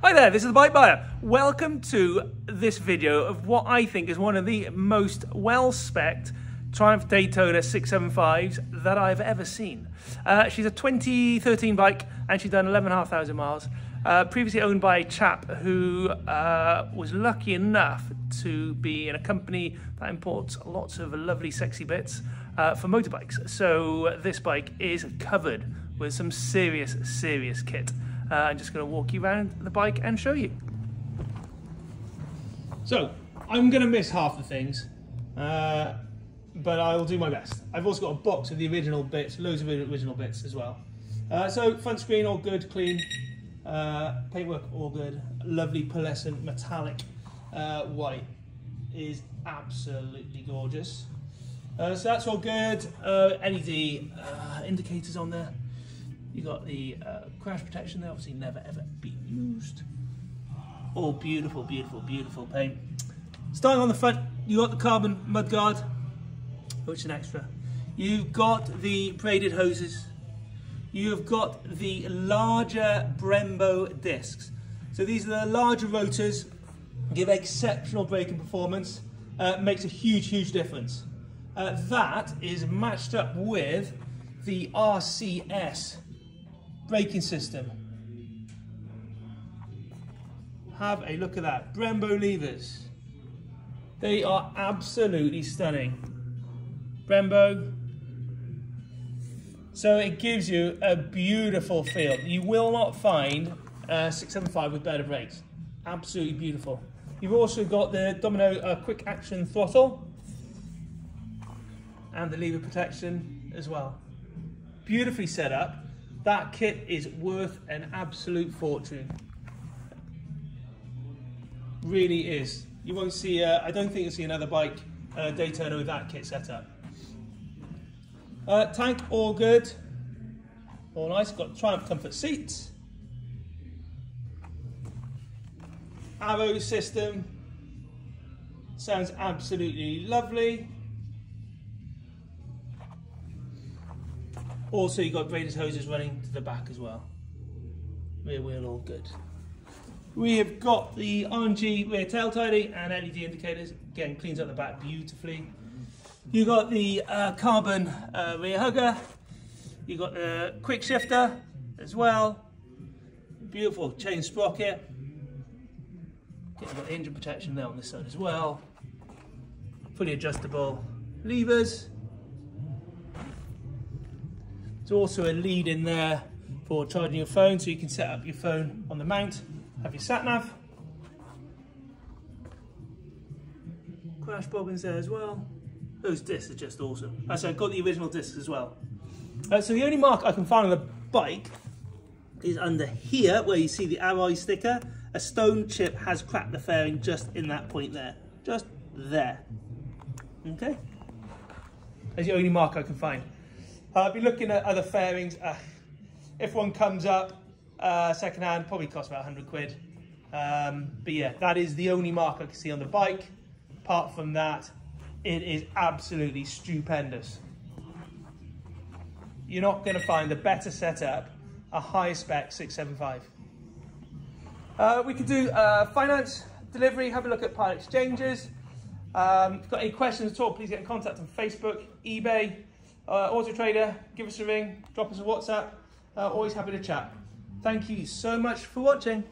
Hi there, this is the Bike Buyer. Welcome to this video of what I think is one of the most well-spec'd Triumph Daytona 675s that I've ever seen. Uh, she's a 2013 bike and she's done 11,500 miles. Uh, previously owned by a chap who uh, was lucky enough to be in a company that imports lots of lovely sexy bits uh, for motorbikes. So this bike is covered with some serious, serious kit. Uh, I'm just going to walk you around the bike and show you. So I'm going to miss half the things. Uh, but I will do my best. I've also got a box of the original bits, loads of original bits as well. Uh, so front screen all good, clean. Uh, paintwork all good. Lovely pearlescent metallic uh, white is absolutely gorgeous. Uh, so that's all good. LED indicators on there. You got the crash protection there, obviously never ever been used. All beautiful, beautiful, beautiful paint. Starting on the front, you got the carbon mudguard which is an extra. You've got the braided hoses. You've got the larger Brembo discs. So these are the larger rotors, give exceptional braking performance, uh, makes a huge, huge difference. Uh, that is matched up with the RCS braking system. Have a look at that, Brembo levers. They are absolutely stunning. Brembo. So it gives you a beautiful feel. You will not find a 675 with better brakes. Absolutely beautiful. You've also got the Domino uh, quick action throttle and the lever protection as well. Beautifully set up. That kit is worth an absolute fortune. Really is. You won't see, uh, I don't think you'll see another bike uh, Daytona with that kit set up. Uh, tank, all good. All nice, got Triumph comfort seats. Arrow system. Sounds absolutely lovely. Also, you've got braided hoses running to the back as well. Rear wheel all good. We have got the R&G rear tail tidy and LED indicators. Again, cleans up the back beautifully. You got the uh, carbon uh, rear hugger. You got the quick shifter as well. Beautiful chain sprocket. You've got the engine protection there on this side as well. Fully adjustable levers. There's also a lead in there for charging your phone so you can set up your phone on the mount, have your sat nav. Crash bobbins there as well. Those discs are just awesome. Actually, I've got the original discs as well. Uh, so the only mark I can find on the bike is under here, where you see the alloy sticker. A stone chip has cracked the fairing just in that point there. Just there. Okay? That's the only mark I can find. Uh, I'll be looking at other fairings. Uh, if one comes up uh, second hand, probably costs about 100 quid. Um, but yeah, that is the only mark I can see on the bike. Apart from that, it is absolutely stupendous. You're not going to find a better setup, a high spec 675. Uh, we could do uh, finance, delivery, have a look at part exchanges. Um, if you've got any questions at all, please get in contact on Facebook, eBay, uh, Auto Trader, give us a ring, drop us a WhatsApp. Uh, always happy to chat. Thank you so much for watching.